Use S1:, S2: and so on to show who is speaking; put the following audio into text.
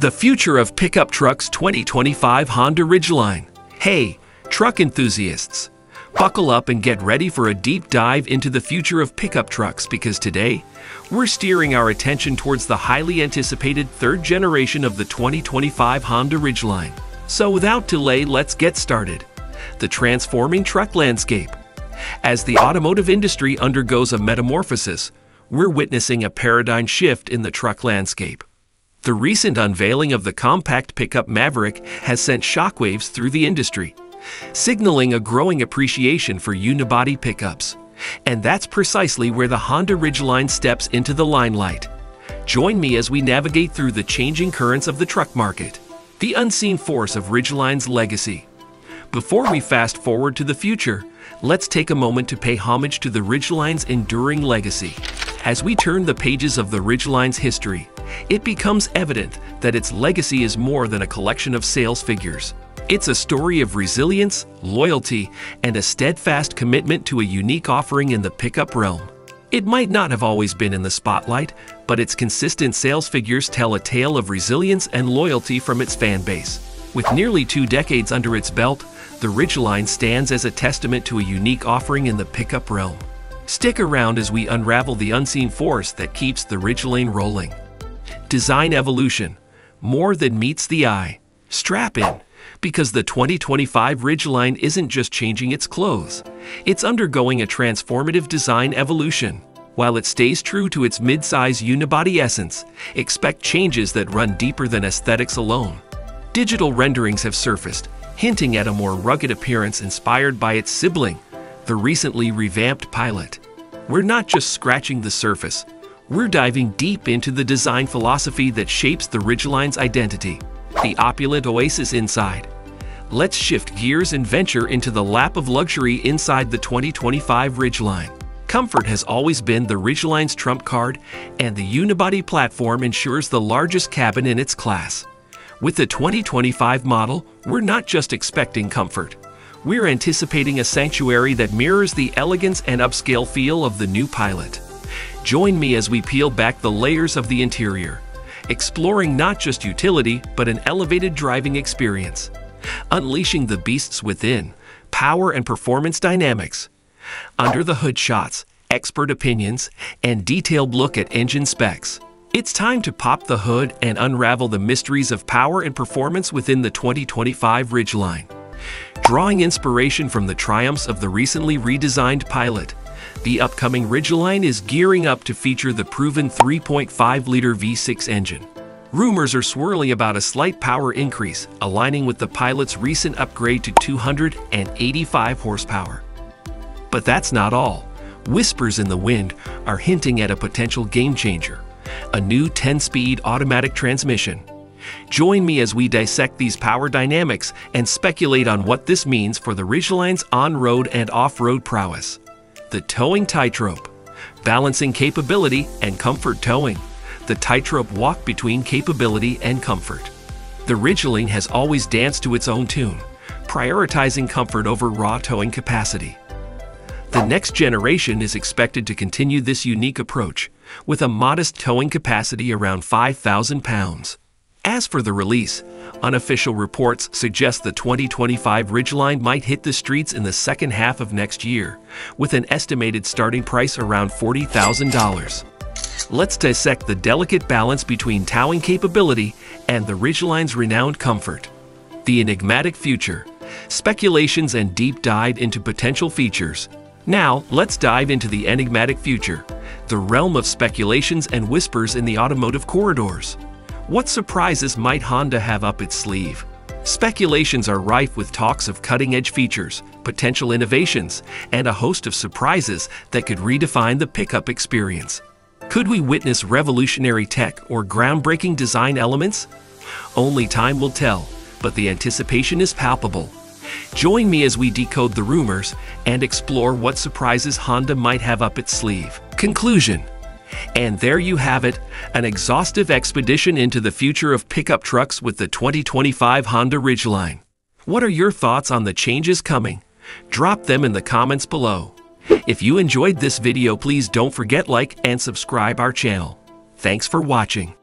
S1: The future of pickup trucks 2025 Honda Ridgeline. Hey, truck enthusiasts, buckle up and get ready for a deep dive into the future of pickup trucks because today we're steering our attention towards the highly anticipated third generation of the 2025 Honda Ridgeline. So without delay, let's get started. The transforming truck landscape. As the automotive industry undergoes a metamorphosis, we're witnessing a paradigm shift in the truck landscape. The recent unveiling of the compact pickup Maverick has sent shockwaves through the industry, signaling a growing appreciation for unibody pickups. And that's precisely where the Honda Ridgeline steps into the limelight. Join me as we navigate through the changing currents of the truck market, the unseen force of Ridgeline's legacy. Before we fast forward to the future, let's take a moment to pay homage to the Ridgeline's enduring legacy. As we turn the pages of the Ridgeline's history, it becomes evident that its legacy is more than a collection of sales figures. It's a story of resilience, loyalty, and a steadfast commitment to a unique offering in the pickup realm. It might not have always been in the spotlight, but its consistent sales figures tell a tale of resilience and loyalty from its fan base. With nearly two decades under its belt, the Ridgeline stands as a testament to a unique offering in the pickup realm. Stick around as we unravel the unseen force that keeps the Ridgeline rolling. Design evolution, more than meets the eye. Strap in, because the 2025 Ridgeline isn't just changing its clothes, it's undergoing a transformative design evolution. While it stays true to its mid-size unibody essence, expect changes that run deeper than aesthetics alone. Digital renderings have surfaced, hinting at a more rugged appearance inspired by its sibling, the recently revamped Pilot. We're not just scratching the surface, we're diving deep into the design philosophy that shapes the Ridgeline's identity, the opulent oasis inside. Let's shift gears and venture into the lap of luxury inside the 2025 Ridgeline. Comfort has always been the Ridgeline's trump card, and the unibody platform ensures the largest cabin in its class. With the 2025 model, we're not just expecting comfort. We're anticipating a sanctuary that mirrors the elegance and upscale feel of the new Pilot. Join me as we peel back the layers of the interior, exploring not just utility, but an elevated driving experience. Unleashing the beasts within, power and performance dynamics. Under the hood shots, expert opinions, and detailed look at engine specs. It's time to pop the hood and unravel the mysteries of power and performance within the 2025 Ridgeline. Drawing inspiration from the triumphs of the recently redesigned Pilot, the upcoming Ridgeline is gearing up to feature the proven 3.5-liter V6 engine. Rumors are swirling about a slight power increase, aligning with the Pilot's recent upgrade to 285 horsepower. But that's not all. Whispers in the wind are hinting at a potential game changer, a new 10-speed automatic transmission. Join me as we dissect these power dynamics and speculate on what this means for the Ridgeline's on-road and off-road prowess the towing tightrope, balancing capability and comfort towing, the tightrope walk between capability and comfort. The Ridgeline has always danced to its own tune, prioritizing comfort over raw towing capacity. The next generation is expected to continue this unique approach, with a modest towing capacity around 5,000 pounds. As for the release, unofficial reports suggest the 2025 Ridgeline might hit the streets in the second half of next year, with an estimated starting price around $40,000. Let's dissect the delicate balance between towing capability and the Ridgeline's renowned comfort. The enigmatic future, speculations and deep dive into potential features. Now, let's dive into the enigmatic future, the realm of speculations and whispers in the automotive corridors. What surprises might Honda have up its sleeve? Speculations are rife with talks of cutting-edge features, potential innovations, and a host of surprises that could redefine the pickup experience. Could we witness revolutionary tech or groundbreaking design elements? Only time will tell, but the anticipation is palpable. Join me as we decode the rumors and explore what surprises Honda might have up its sleeve. Conclusion and there you have it, an exhaustive expedition into the future of pickup trucks with the 2025 Honda Ridgeline. What are your thoughts on the changes coming? Drop them in the comments below. If you enjoyed this video, please don't forget like and subscribe our channel. Thanks for watching.